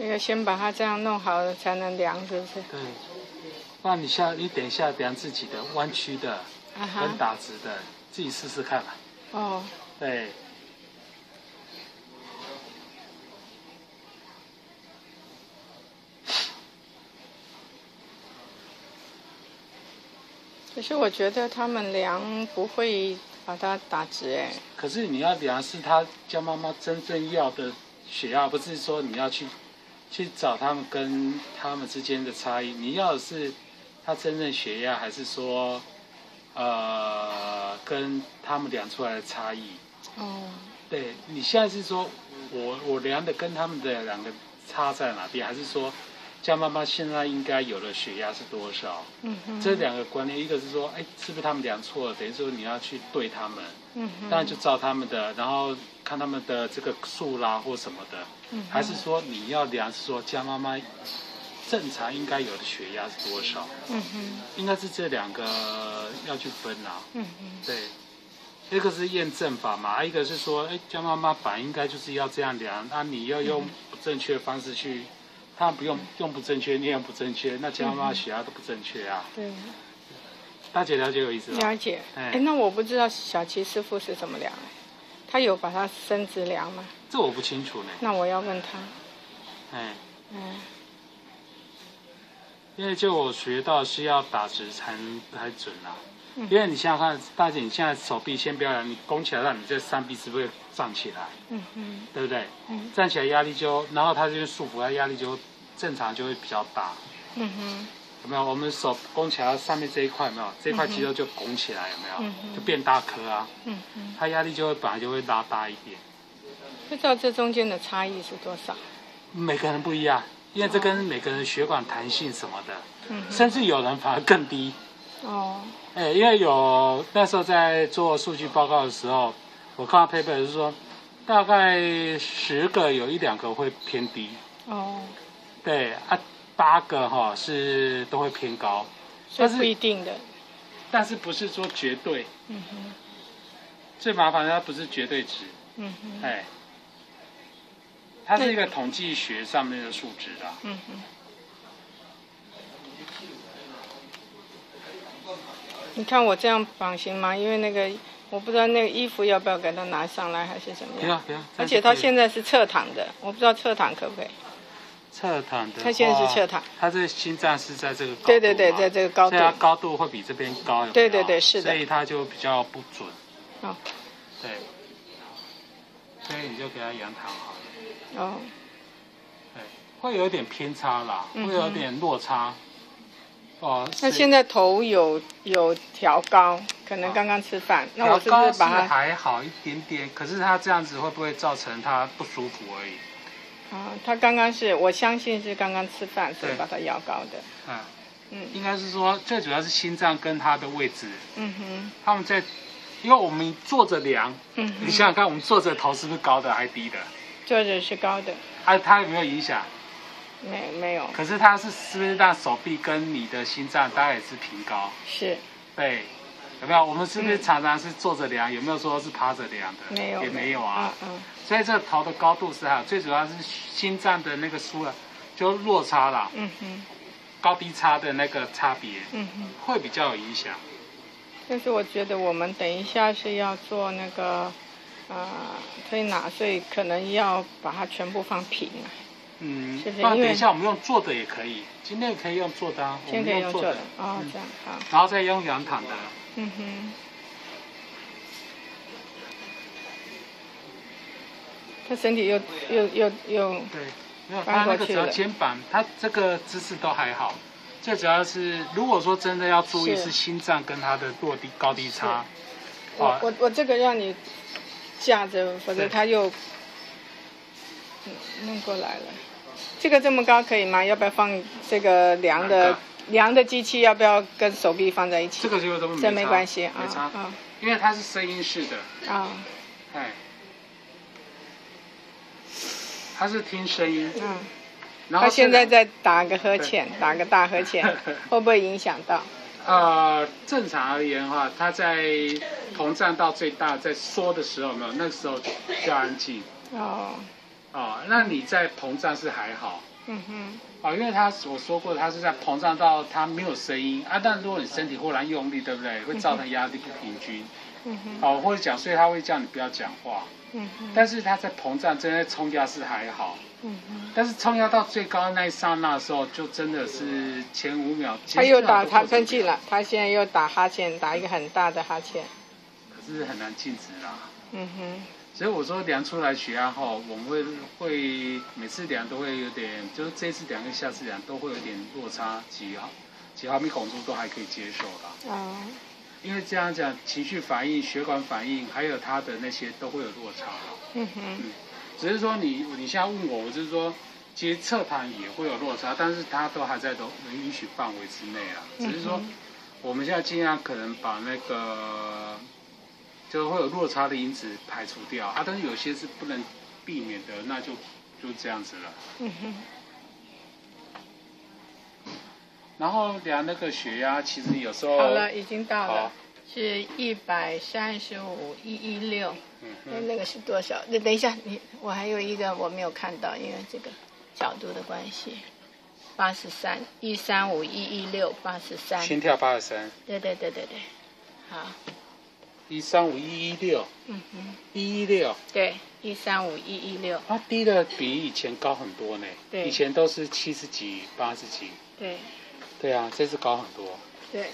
这个先把它这样弄好了才能量，是不是？对。那你下你等一下量自己的弯曲的啊跟。打直的，自己试试看吧。哦，对。可是我觉得他们量不会把它打直哎。可是你要量是他叫妈妈真正要的血压，不是说你要去去找他们跟他们之间的差异。你要的是他真正血压，还是说呃跟他们量出来的差异？哦，对你现在是说我我量的跟他们的两个差在哪边，还是说江妈妈现在应该有的血压是多少？嗯哼，这两个观念，一个是说，哎，是不是他们量错了？等于说你要去对他们，嗯哼，当然就照他们的，然后看他们的这个数啦或什么的，嗯哼还是说你要量是说江妈妈正常应该有的血压是多少？嗯哼，应该是这两个要去分啊。嗯哼，对，一个是验证法嘛，啊一个是说，哎，江妈妈本来应该就是要这样量，那你要用不正确的方式去，他不用用不正确，你也不正确，那江妈妈血压都不正确啊。对，大姐了解我意思吗？了解。哎哎，那我不知道小齐师傅是怎么量，他有把它伸直量吗？这我不清楚呢。那我要问他。哎，嗯，因为就我学到是要打直才能才准啊。嗯因为你想想看，大姐，你现在手臂先不要量，你弓起来，让你这三臂是不是会胀起来？嗯嗯，对不对？嗯站起来压力就，然后它这边束缚，它压力就正常就会比较大。嗯哼，有没有？我们手拱起来上面这一块有没有？这块肌肉就拱起来，有没有？嗯就变大颗啊，嗯哼，它压力就会本来就会拉大一点。不知道这中间的差异是多少？每个人不一样，因为这跟每个人血管弹性什么的，嗯，甚至有人反而更低。哦，哎，因为有那时候在做数据报告的时候，我看到 paper 是说，大概十个有一两个会偏低，哦，对啊，八个哈是都会偏高，但是这不一定的。但是不是说绝对，嗯哼，最麻烦的它不是绝对值，嗯哼，哎，它是一个统计学上面的数值啊。嗯哼。你看我这样绑行吗？因为那个我不知道那个衣服要不要给他拿上来，还是怎么样。不要不要，而且他现在在是侧躺的，我不知道侧躺可不可以。侧躺的话，他现在是侧躺他这个心脏是在这个高度对对对，在这个高度所以。它高度会比这边高，有没有对对对是的所以它就比较不准。哦对，所以你就给他仰躺好了。哦，对，会有点偏差啦，会有点落差。哦，那是现在头有有调高，可能刚刚吃饭，那我是不是把它还好一点点？可是它这样子会不会造成它不舒服而已？啊？他刚刚是我相信是刚刚吃饭，所以把它摇高的。嗯，嗯应该是说最主要是心脏跟它的位置，嗯哼，他们在，因为我们坐着量，嗯，你想想看，我们坐着头是不是高的还是低的？坐着是高的，啊，它有没有影响？没没有可是它是是不是让手臂跟你的心脏大概也是平高？是对，有没有？我们是不是嗯常常是坐着量？有没有说是趴着量的？没有也没有啊。嗯嗯所以这个头的高度是还有，最主要是心脏的那个数了，就落差啦，嗯哼高低差的那个差别嗯哼。会比较有影响。但是我觉得我们等一下是要做那个呃推拿，所以可能要把它全部放平啊。嗯，是不是因为不然等一下我们用坐的也可以，今天可以用坐的啊，我先可以用坐的，哦，嗯这样好，然后再用仰躺的。嗯哼。他身体又又又又对，没有，翻他那个只要肩膀，他这个姿势都还好。最主要是，如果说真的要注意是是心脏跟他的落地高低差。我哦我我这个让你架着，否则他又嗯弄过来了。这个这么高可以吗？要不要放这个量的量的机器？要不要跟手臂放在一起？这个就都这没差关系啊没因为它是声音式的，啊哎，它是听声音。嗯。然后他现在这个在打个呵欠，打个大呵欠，会不会影响到？呃，正常而言的话，它在膨胀到最大，在缩的时候，有没有？那时候就要安静。哦，哦，那你在膨胀是还好，嗯哼，哦，因为他我说过，他是在膨胀到他没有声音啊。但如果你身体忽然用力，对不对？会造成压力不平均。嗯哼，哦，或者讲，所以他会叫你不要讲话。嗯哼，但是他在膨胀，真的冲压是还好。嗯哼，但是冲压到最高的那一刹那的时候，就真的是前五秒。他又打他他生气了，他现在又打哈欠，打一个很大的哈欠。可是很难静止啦。嗯哼。所以我说量出来血压后，我们会会每次量都会有点，就是这次量跟下次量都会有点落差，几毫几毫米汞柱都还可以接受啦。哦。因为这样讲，情绪反应、血管反应，还有它的那些都会有落差。嗯哼。嗯。只是说你你现在问我，我就是说，其实侧盘也会有落差，但是它都还在都能允许范围之内啊。只是说，我们现在尽量可能把那个，就会有落差的因子排除掉啊。但是有些是不能避免的，那就就这样子了。嗯哼。然后量那个血压，其实有时候好了，已经到了，是一百三十五一一六。那那个是多少？那等一下，你我还有一个我没有看到，因为这个角度的关系。八十三一三五一一六八十三。心跳八十三。对对对对对，好。一三五一一六。嗯哼。一一六。对，一三五一一六。它低的比以前高很多呢。对。以前都是七十几、八十几。对。对啊，这次高很多。对。